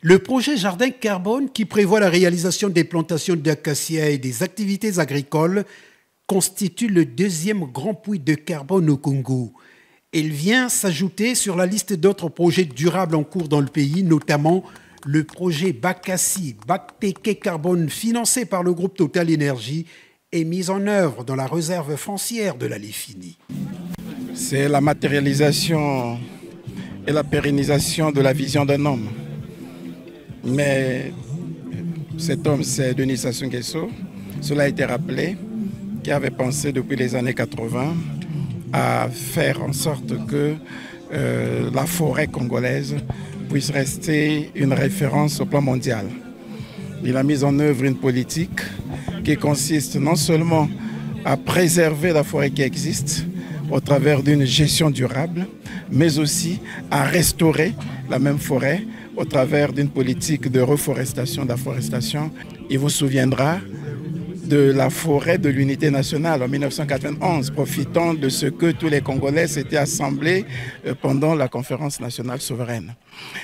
Le projet Jardin Carbone, qui prévoit la réalisation des plantations d'acacia et des activités agricoles, constitue le deuxième grand puits de carbone au Congo. Il vient s'ajouter sur la liste d'autres projets durables en cours dans le pays, notamment le projet Bakassi, Bakteke Carbone, financé par le groupe Total Énergie et mis en œuvre dans la réserve foncière de la Léfini. C'est la matérialisation et la pérennisation de la vision d'un homme. Mais cet homme, c'est Denis Sassou Nguesso. Cela a été rappelé, qui avait pensé depuis les années 80 à faire en sorte que euh, la forêt congolaise puisse rester une référence au plan mondial. Il a mis en œuvre une politique qui consiste non seulement à préserver la forêt qui existe au travers d'une gestion durable, mais aussi à restaurer la même forêt au travers d'une politique de reforestation, d'afforestation. Il vous souviendra de la forêt de l'unité nationale en 1991, profitant de ce que tous les Congolais s'étaient assemblés euh, pendant la conférence nationale souveraine.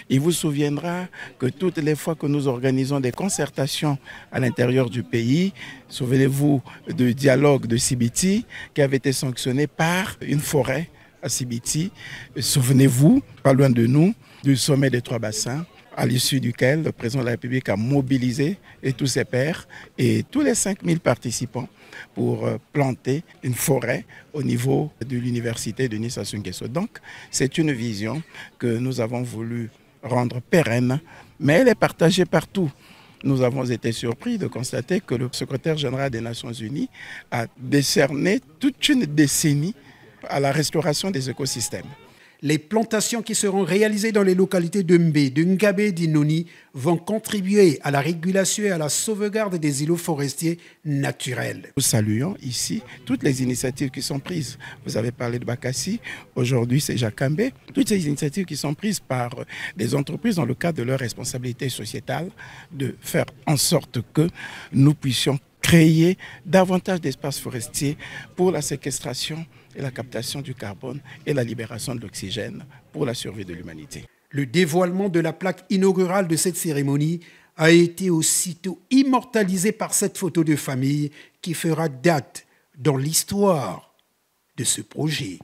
Il vous souviendra que toutes les fois que nous organisons des concertations à l'intérieur du pays, souvenez-vous du dialogue de Sibiti qui avait été sanctionné par une forêt à Sibiti. Souvenez-vous, pas loin de nous, du sommet des trois bassins à l'issue duquel le président de la République a mobilisé et tous ses pairs et tous les 5000 participants pour euh, planter une forêt au niveau de l'université de Nice à Donc, c'est une vision que nous avons voulu rendre pérenne, mais elle est partagée partout. Nous avons été surpris de constater que le secrétaire général des Nations Unies a décerné toute une décennie à la restauration des écosystèmes. Les plantations qui seront réalisées dans les localités de Mbé, de Ngabe et d'Inoni vont contribuer à la régulation et à la sauvegarde des îlots forestiers naturels. Nous saluons ici toutes les initiatives qui sont prises. Vous avez parlé de Bakassi, aujourd'hui c'est Jacambé. Toutes ces initiatives qui sont prises par des entreprises dans le cadre de leur responsabilité sociétale de faire en sorte que nous puissions créer davantage d'espaces forestiers pour la séquestration et la captation du carbone et la libération de l'oxygène pour la survie de l'humanité. Le dévoilement de la plaque inaugurale de cette cérémonie a été aussitôt immortalisé par cette photo de famille qui fera date dans l'histoire de ce projet.